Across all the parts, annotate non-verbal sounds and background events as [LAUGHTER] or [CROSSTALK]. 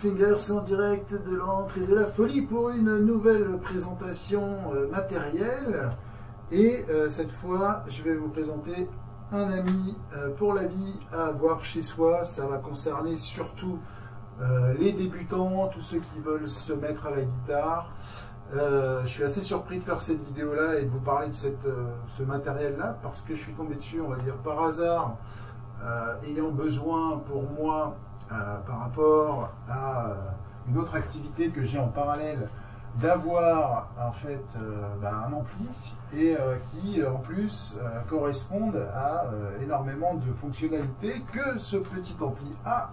Fingers en direct de l'entrée de la folie pour une nouvelle présentation euh, matérielle. Et euh, cette fois, je vais vous présenter un ami euh, pour la vie à avoir chez soi. Ça va concerner surtout les débutants, tous ceux qui veulent se mettre à la guitare. je suis assez surpris de faire cette vidéo là et de vous parler de cette, ce matériel là parce que je suis tombé dessus, on va dire par hasard, ayant besoin pour moi euh, par rapport à euh, une autre activité que j'ai en parallèle d'avoir en fait euh, ben, un ampli et qui en plus correspondent à énormément de fonctionnalités que ce petit ampli a.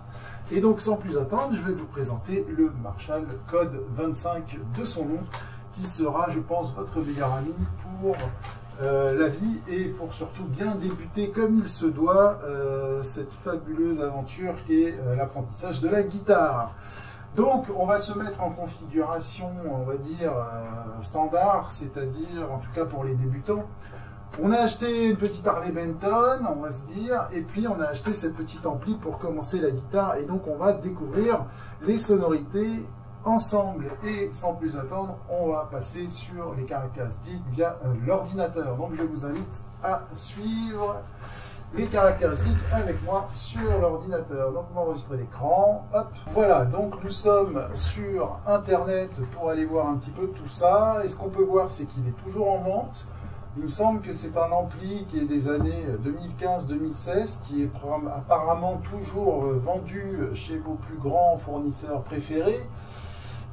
Et donc sans plus attendre, je vais vous présenter le Marshall Code 25 de son nom qui sera je pense votre meilleur ami pour euh, la vie et pour surtout bien débuter comme il se doit euh, cette fabuleuse aventure qui est euh, l'apprentissage de la guitare. Donc on va se mettre en configuration, on va dire, standard, c'est-à-dire en tout cas pour les débutants. On a acheté une petite Harley Benton, on va se dire, et puis on a acheté cette petite ampli pour commencer la guitare, et donc on va découvrir les sonorités ensemble et sans plus attendre, on va passer sur les caractéristiques via euh, l'ordinateur. Donc je vous invite à suivre les caractéristiques avec moi sur l'ordinateur. Donc on va enregistrer l'écran. Hop, voilà, donc nous sommes sur internet pour aller voir un petit peu tout ça. Et ce qu'on peut voir, c'est qu'il est toujours en vente. Il me semble que c'est un ampli qui est des années 2015-2016, qui est apparemment toujours euh, vendu chez vos plus grands fournisseurs préférés.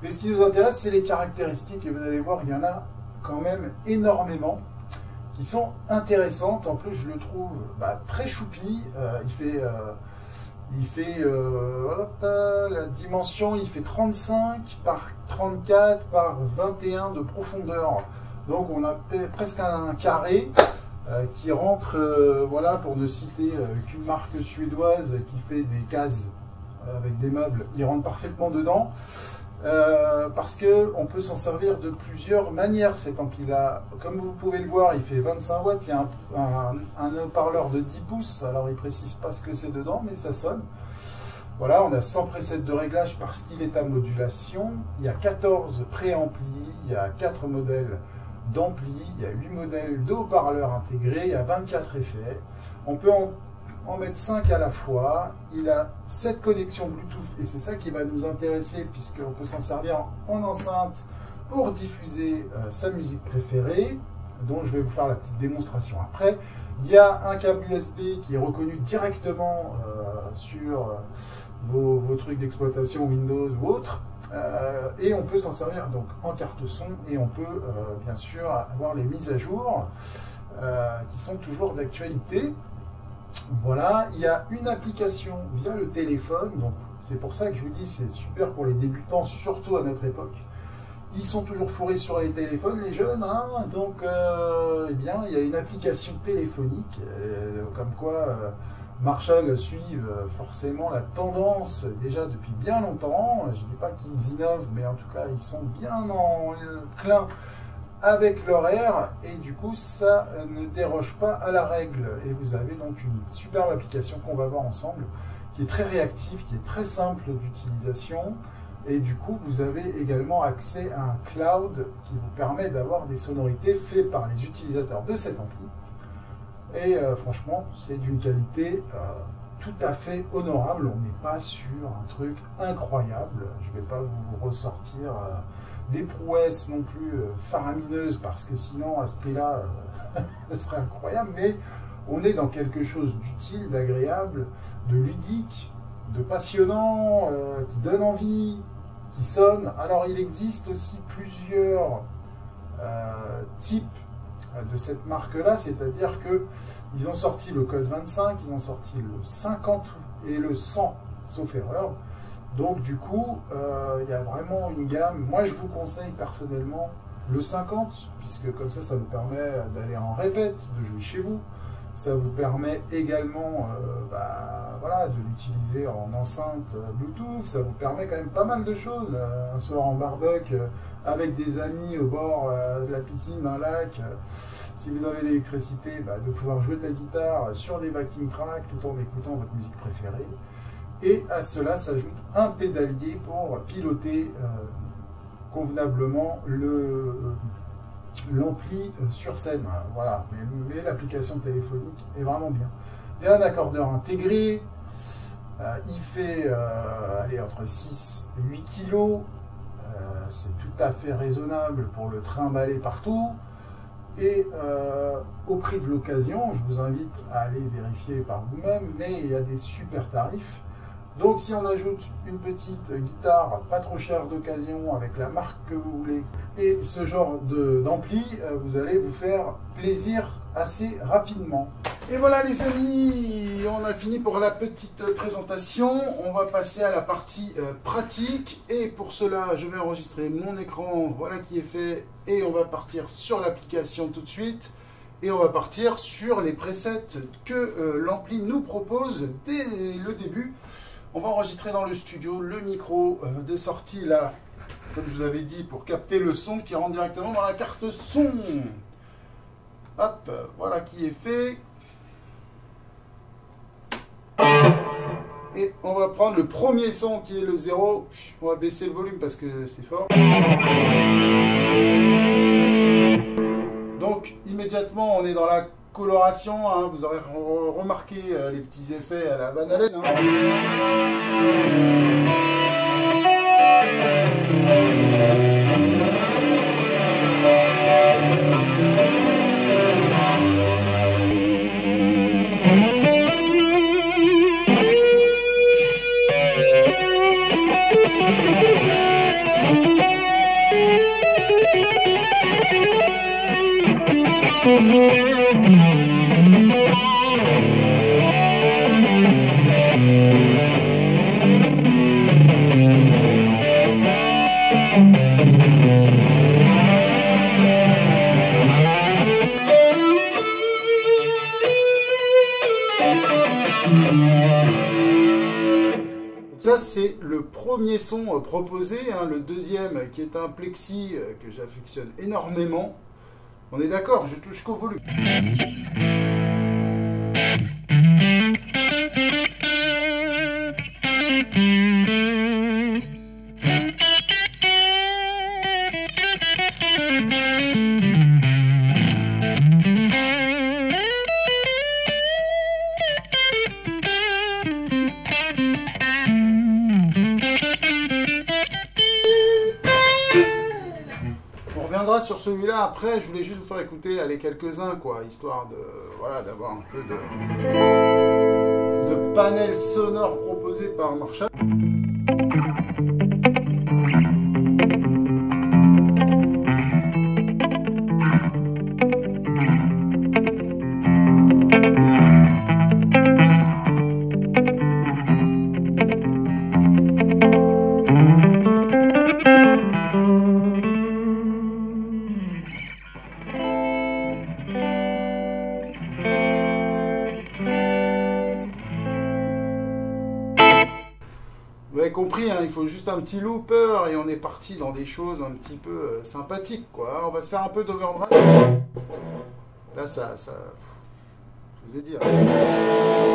Mais ce qui nous intéresse, c'est les caractéristiques. Et vous allez voir, il y en a quand même énormément qui sont intéressantes. En plus, je le trouve bah, très choupi. Euh, il fait, euh, il fait euh, la dimension, il fait 35 par 34 par 21 de profondeur. Donc on a presque un carré qui rentre, voilà, pour ne citer qu'une marque suédoise qui fait des cases avec des meubles, il rentre parfaitement dedans. Euh, parce qu'on peut s'en servir de plusieurs manières cet ampli-là. Comme vous pouvez le voir, il fait 25 watts, il y a un, haut-parleur de 10 pouces, alors il ne précise pas ce que c'est dedans, mais ça sonne. Voilà, on a 100 presets de réglage parce qu'il est à modulation. Il y a 14 préamplis, il y a 4 modèles d'ampli, il y a 8 modèles de haut-parleurs intégrés, il y a 24 effets. On peut en en mettre 5 à la fois. Il a 7 connexions Bluetooth et c'est ça qui va nous intéresser puisqu'on peut s'en servir en enceinte pour diffuser euh, sa musique préférée dont je vais vous faire la petite démonstration après. Il y a un câble USB qui est reconnu directement euh, sur euh, vos, trucs d'exploitation Windows ou autres. et on peut s'en servir donc en carte son et on peut bien sûr avoir les mises à jour qui sont toujours d'actualité. Voilà, il y a une application via le téléphone, donc c'est pour ça que je vous dis c'est super pour les débutants, surtout à notre époque. Ils sont toujours fourrés sur les téléphones, les jeunes, hein. donc euh, eh bien, il y a une application téléphonique, euh, comme quoi euh, Marshall suivent forcément la tendance déjà depuis bien longtemps. Je ne dis pas qu'ils innovent, mais en tout cas, ils sont bien en clin avec l'horaire et du coup ça ne déroge pas à la règle. Et vous avez donc une superbe application qu'on va voir ensemble qui est très réactive, qui est très simple d'utilisation. Et du coup vous avez également accès à un cloud qui vous permet d'avoir des sonorités faites par les utilisateurs de cet ampli. Et euh, franchement c'est d'une qualité euh, tout à fait honorable, on n'est pas sur un truc incroyable, je ne vais pas vous ressortir euh, des prouesses non plus euh, faramineuses, parce que sinon, à ce prix-là, euh, [LAUGHS] ce serait incroyable, mais on est dans quelque chose d'utile, d'agréable, de ludique, de passionnant, euh, qui donne envie, qui sonne. Alors, il existe aussi plusieurs types de cette marque-là, c'est-à-dire que ils ont sorti le code 25, ils ont sorti le 50 et le 100, sauf erreur. Donc du coup, euh, il y a vraiment une gamme. Moi, je vous conseille personnellement le 50, puisque comme ça, ça vous permet d'aller en répète, de jouer chez vous. Ça vous permet également euh, bah, voilà, de l'utiliser en enceinte Bluetooth. Ça vous permet quand même pas mal de choses. un soir en barbecue, avec des amis au bord de la piscine, d'un lac. si vous avez l'électricité, bah, de pouvoir jouer de la guitare sur des backing tracks tout en écoutant votre musique préférée. Et à cela s'ajoute un pédalier pour piloter euh, convenablement le l'ampli euh, sur scène. Voilà, mais, l'application téléphonique est vraiment bien. Il y a un accordeur intégré. Euh, il fait allez, entre 6 et 8 kg. C'est tout à fait raisonnable pour le trimballer partout. Et au prix de l'occasion, je vous invite à aller vérifier par vous-même, mais il y a des super tarifs. Donc si on ajoute une petite guitare pas trop chère d'occasion avec la marque que vous voulez et ce genre d'ampli, euh, vous allez vous faire plaisir assez rapidement. Et voilà les amis, on a fini pour la petite présentation. On va passer à la partie euh, pratique et pour cela je vais enregistrer mon écran, voilà qui est fait et on va partir sur l'application tout de suite et on va partir sur les presets que euh, l'ampli nous propose dès le début. On va enregistrer dans le studio le micro euh, de sortie là, comme je vous avais dit, pour capter le son qui rentre directement dans la carte son. Hop, voilà qui est fait. Et on va prendre le premier son qui est le 0. On va baisser le volume parce que c'est fort. Donc immédiatement on est dans la coloration, hein, vous aurez remarqué euh, les petits effets à la Van premier son euh, proposé, hein, le deuxième qui est un plexi euh, que j'affectionne énormément. On est d'accord, je touche qu'au volume. Sur celui-là. Après, je voulais juste vous faire écouter les quelques-uns, quoi, histoire de voilà d'avoir un peu de, de panel sonore proposé par Marshall. Un petit looper et on est parti dans des choses un petit peu euh, sympathiques, quoi. On va se faire un peu d'overdrive. Là, ça, ça, je vous ai dit. hein.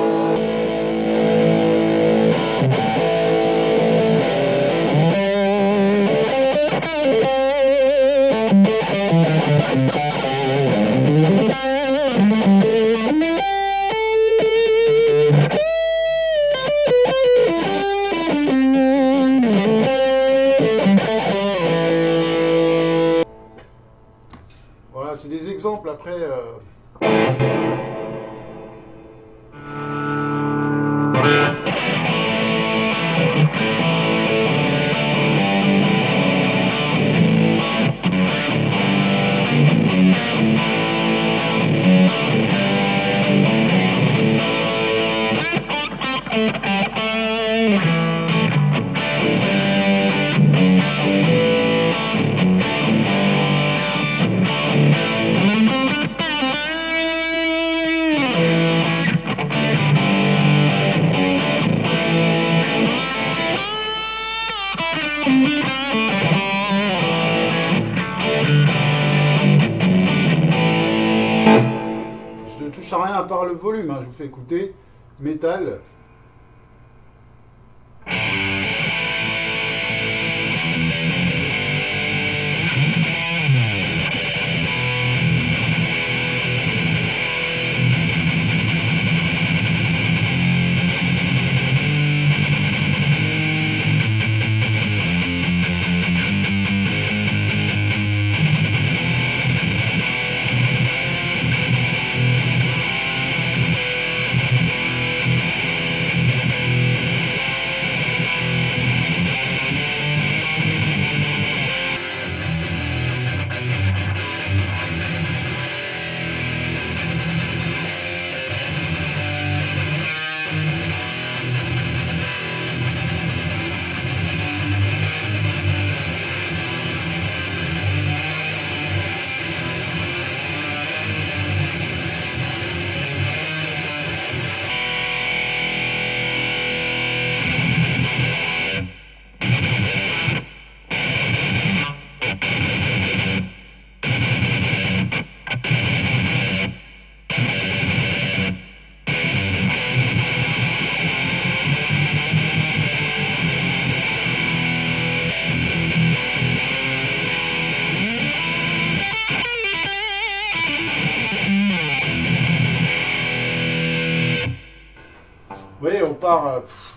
Hein, je vous fais écouter. Métal.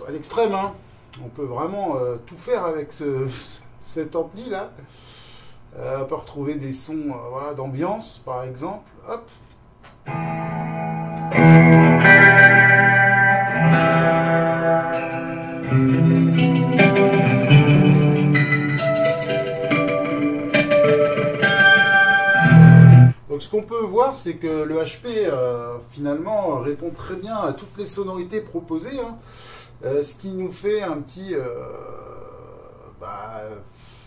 À l'extrême. hein. On peut vraiment euh, tout faire avec ce, [LAUGHS] cet ampli là. Euh, on peut retrouver des sons euh, voilà, d'ambiance par exemple. Hop. Ce qu'on peut voir, c'est que le HP euh, finalement répond très bien à toutes les sonorités proposées, hein. Euh, ce qui nous fait un petit, euh, bah,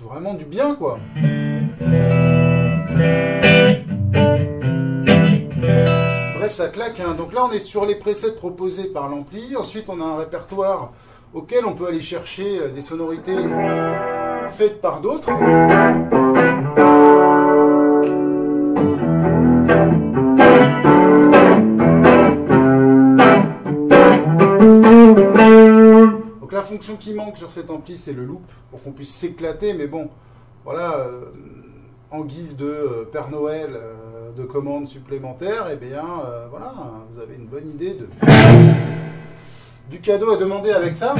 vraiment du bien quoi. Bref, ça claque. hein. Donc là, on est sur les presets proposés par l'ampli. Ensuite, on a un répertoire auquel on peut aller chercher des sonorités faites par d'autres. Fonction qui manque sur cet ampli, c'est le loop, pour qu'on puisse s'éclater. Mais bon, voilà, euh, en guise de euh, Père Noël, euh, de commande supplémentaire, et bien euh, voilà, vous avez une bonne idée de, du cadeau à demander avec ça.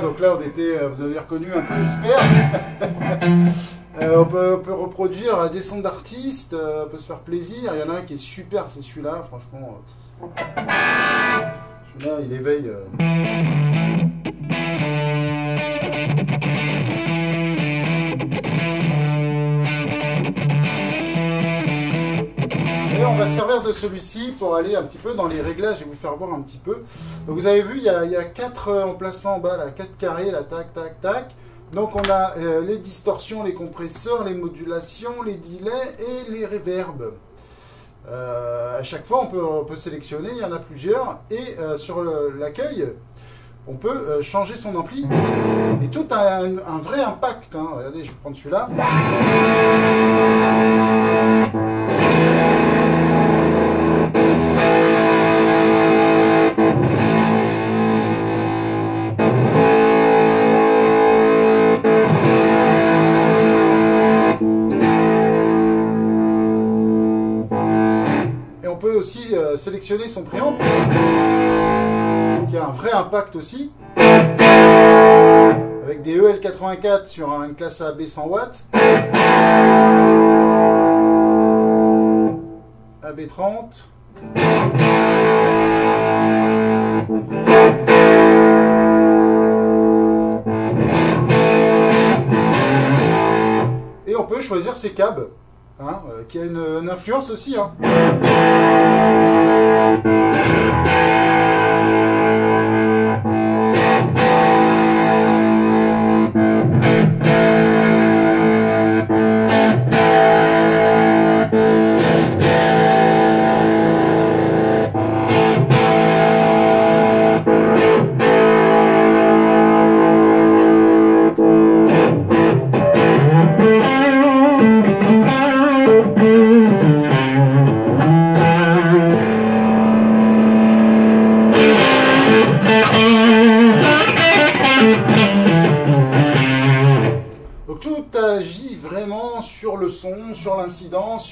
Donc là on était, euh, vous avez reconnu un peu, j'espère. [LAUGHS] Euh, on, peut, reproduire euh, des sons d'artistes, on peut se faire plaisir. Il y en a un qui est super, c'est celui-là, franchement. Celui-là, il éveille. Servir de celui-ci pour aller un petit peu dans les réglages et vous faire voir un petit peu. Donc vous avez vu, il y a, quatre euh, emplacements en bas, là, quatre carrés, là, tac, tac, tac. Donc on a euh, les distorsions, les compresseurs, les modulations, les delays et les reverbs. Euh, à chaque fois, on peut, on peut sélectionner, il y en a plusieurs. Et sur l'accueil, on peut changer son ampli. Et tout a un, un vrai impact. hein. Regardez, je vais prendre celui-là. Sélectionner son préamp, qui a un vrai impact aussi. Avec des E EL84 sur une classe AB 100 watts. AB30. Et on peut choisir ses câbles, hein, euh, qui a une, une influence aussi. hein.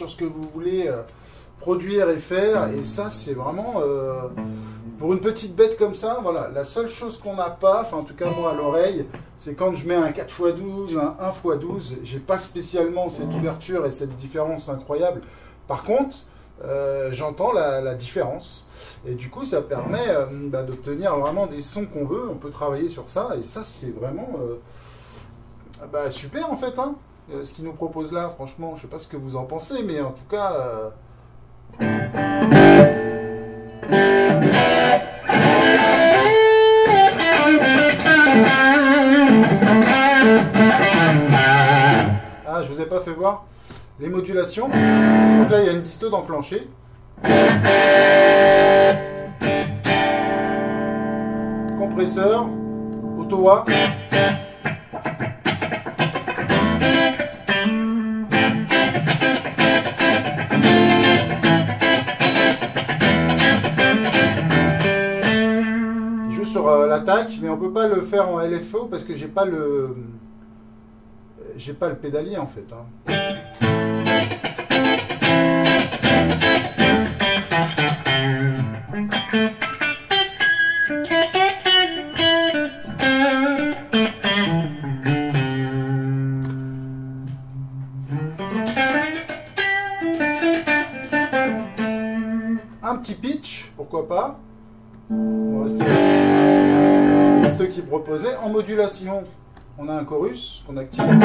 Sur ce que vous voulez euh, produire et faire. Et ça, c'est vraiment euh, pour une petite bête comme ça. Voilà, la seule chose qu'on n'a pas, enfin en tout cas moi à l'oreille, c'est quand je mets un 4x12, un 1x12, j'ai pas spécialement cette ouverture et cette différence incroyable. Par contre, euh, j'entends la, différence. Et du coup, ça permet bah, d'obtenir vraiment des sons qu'on veut. On peut travailler sur ça. Et ça, c'est vraiment bah, super en fait. Hein, euh, ce qu'ils nous proposent là, franchement, je sais pas ce que vous en pensez, mais en tout cas. euh, Ah, je vous ai pas fait voir les modulations. Donc là, il y a une disto d'enclencher. Compresseur, auto-wa. Il euh, l'attaque, mais on peut pas le faire en LFO parce que j'ai pas le j'ai pas le pédalier en fait. hein. Un petit pitch, pourquoi pas. Qui proposée. En modulation, on a un chorus qu'on active. Voilà,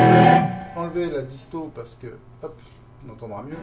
je vais enlever la disto parce que, hop, on entendra mieux.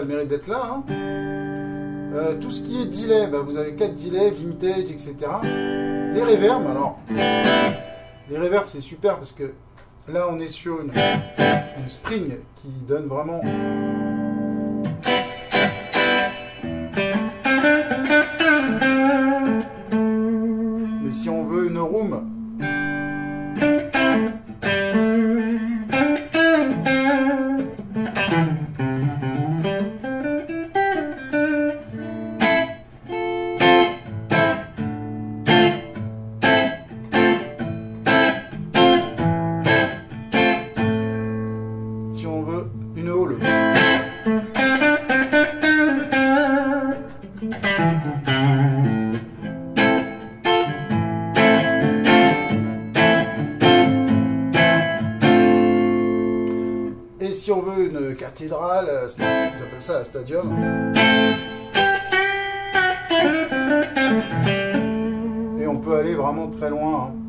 Le mérite d'être là. Hein. Euh, tout ce qui est delay, bah, vous avez 4 delays, vintage, etc. Les reverbs, alors, les reverbs c'est super parce que là on est sur une spring qui donne vraiment Et on peut aller vraiment très loin. Hein.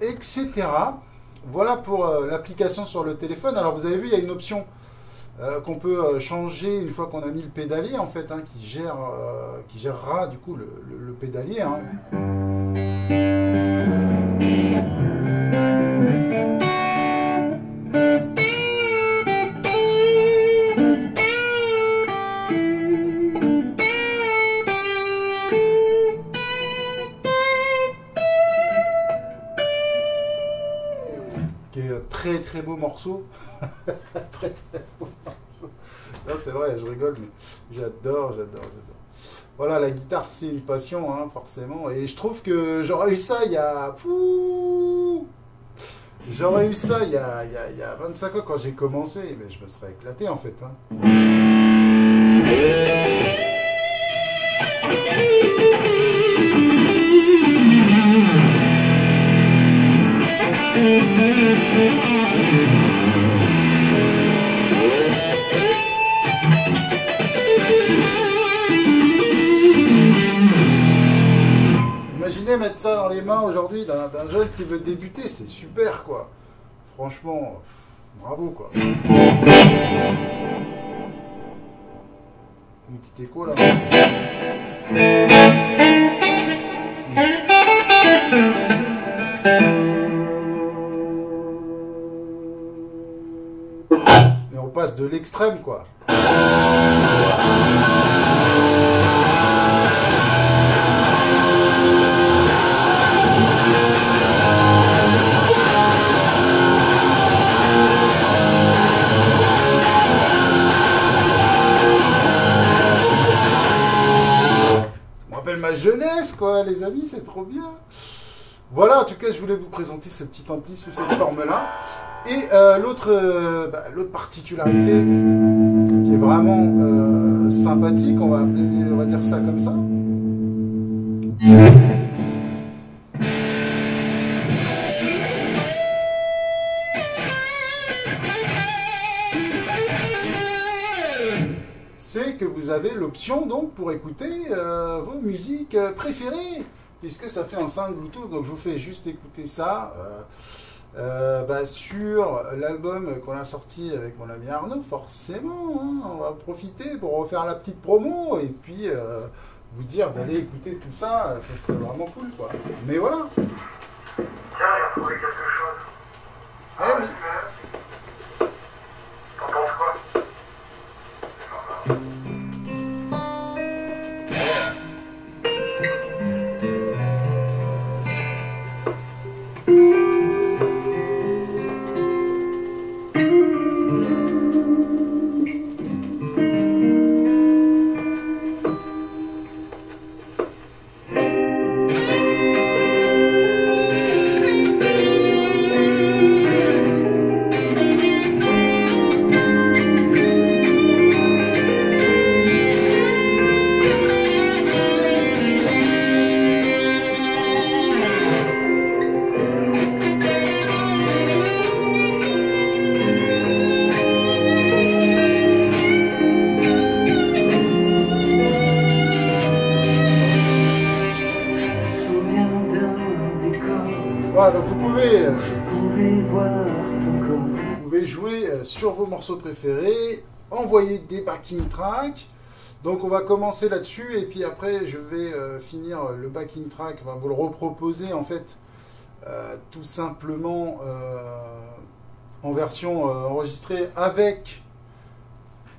Etc. Voilà pour euh, l'application sur le téléphone. Alors vous avez vu, il y a une option euh, qu'on peut euh, changer une fois qu'on a mis le pédalier en fait, hein, qui gère, qui gérera du coup le, pédalier. Hein. [LAUGHS] très très morceau. Non, c'est vrai, je rigole, mais j'adore, j'adore, j'adore. Voilà, la guitare, c'est une passion, hein, forcément. Et je trouve que j'aurais eu ça il y a. J'aurais eu ça il y, a, il, y a, il y a 25 ans quand j'ai commencé, mais je me serais éclaté en fait. Hein. Imaginez mettre ça dans les mains aujourd'hui d'un jeune qui veut débuter, c'est super quoi. Franchement, bravo quoi. Une petite écho là. De l'extrême, quoi. ma jeunesse, quoi, les amis, c'est trop bien. Voilà, en tout cas, je voulais vous présenter ce petit ampli sous cette forme-là. Et euh, euh, bah, l'autre particularité qui est vraiment euh, sympathique, on va, on va dire ça comme ça. C'est que vous avez l'option donc pour écouter vos musiques préférées, puisque ça fait un simple Bluetooth. Donc je vous fais juste écouter ça. Euh, bah, sur l'album qu'on a sorti avec mon ami Arnaud, forcément, hein, on va profiter pour refaire la petite promo et puis euh, vous dire d'aller écouter tout ça, ça serait vraiment cool quoi. Mais voilà. Tiens, j'ai retrouvé quelque chose. Eh oui. Morceaux préférés, envoyer des backing tracks. Donc on va commencer là-dessus et puis après je vais euh, finir le backing track, va vous le reproposer en fait euh, tout simplement euh, en version euh, enregistrée avec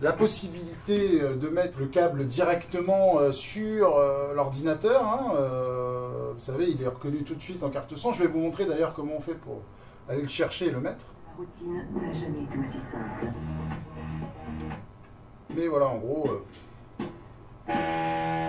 la possibilité euh, de mettre le câble directement euh, sur euh, l'ordinateur. hein, euh, vous savez, il est reconnu tout de suite en carte son. Je vais vous montrer d'ailleurs comment on fait pour aller le chercher et le mettre. Routine n'a jamais été aussi simple. Mais voilà, en gros. euh,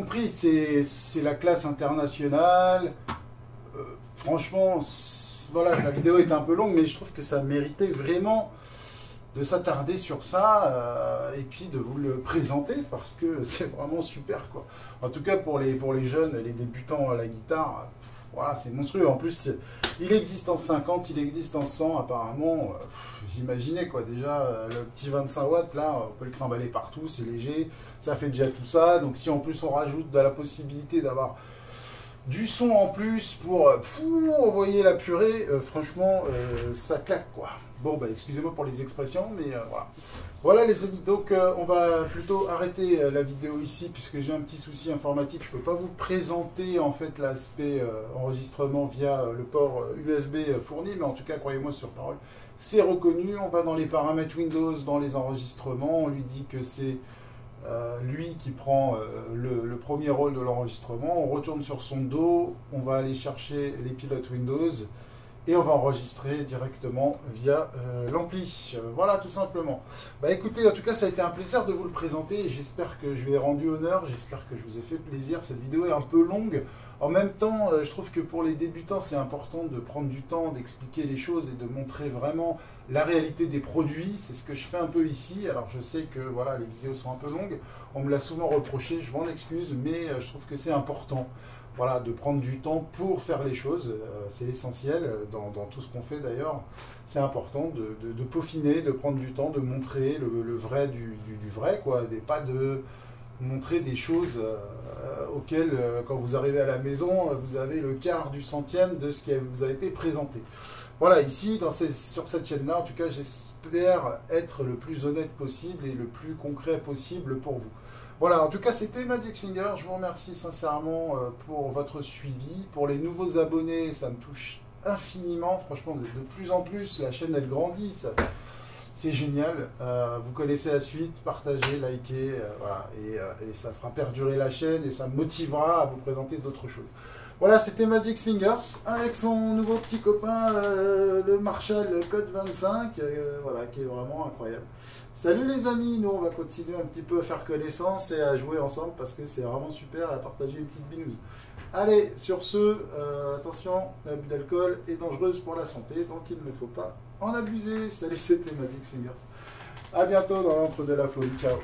compris, c'est la classe internationale. Euh, franchement, voilà, la vidéo est un peu longue, mais je trouve que ça méritait vraiment de s'attarder sur ça euh, et puis de vous le présenter parce que [LAUGHS] c'est vraiment super quoi. En tout cas pour les, pour les jeunes, les débutants à la guitare, voilà, c'est monstrueux. En plus, il existe en 50, il existe en 100 apparemment. Euh, vous imaginez quoi, déjà euh, le petit 25 watts là, on peut le trimballer partout, c'est léger, ça fait déjà tout ça. Donc si en plus on rajoute de la possibilité d'avoir du son en plus pour euh, envoyer la purée, euh, franchement, euh, ça claque quoi. Bon, bah excusez-moi pour les expressions, mais euh, voilà. Voilà les amis, donc euh, on va plutôt arrêter euh, la vidéo ici puisque j'ai un petit souci informatique. Je ne peux pas vous présenter en fait l'aspect enregistrement via le port USB fourni, mais en tout cas, croyez-moi sur parole, c'est reconnu. On va dans les paramètres Windows, dans les enregistrements, on lui dit que c'est lui qui prend le premier rôle de l'enregistrement. On retourne sur son dos, on va aller chercher les pilotes Windows et on va enregistrer directement via euh, l'ampli. Euh, voilà, tout simplement. Bah écoutez, en tout cas, ça a été un plaisir de vous le présenter. J'espère que je lui ai rendu honneur. J'espère que je vous ai fait plaisir. Cette vidéo est un peu longue. En même temps, euh, je trouve que pour les débutants, c'est important de prendre du temps, d'expliquer les choses et de montrer vraiment la réalité des produits. C'est ce que je fais un peu ici. Alors je sais que voilà, les vidéos sont un peu longues. On me l'a souvent reproché, je m'en excuse, mais je trouve que c'est important voilà, de prendre du temps pour faire les choses. Euh, c'est essentiel euh, dans, tout ce qu'on fait d'ailleurs. C'est important de, peaufiner, de prendre du temps, de montrer le, vrai du, vrai, quoi. Et pas de montrer des choses euh, auxquelles, quand vous arrivez à la maison, vous avez le quart du centième de ce qui vous a été présenté. Voilà, ici, dans sur cette chaîne-là, en tout cas, j'espère être le plus honnête possible et le plus concret possible pour vous. Voilà, en tout cas, c'était Magic Finger. Je vous remercie sincèrement euh, pour votre suivi. Pour les nouveaux abonnés, ça me touche infiniment. Franchement, de plus en plus. La chaîne, elle grandit. C'est génial. Euh, vous connaissez la suite. Partagez, likez. euh, voilà. Et, ça fera perdurer la chaîne et ça me motivera à vous présenter d'autres choses. Voilà, c'était Magic Fingers avec son nouveau petit copain, le Marshall Code 25, euh, voilà, qui est vraiment incroyable. Salut les amis, nous on va continuer un petit peu à faire connaissance et à jouer ensemble parce que c'est vraiment super à partager une petite binouse. Allez, sur ce, euh, attention, l'abus d'alcool est dangereuse pour la santé, donc il ne faut pas en abuser. Salut, [LAUGHS] c'était Magic Fingers. À bientôt dans l'entre de la folie. Ciao.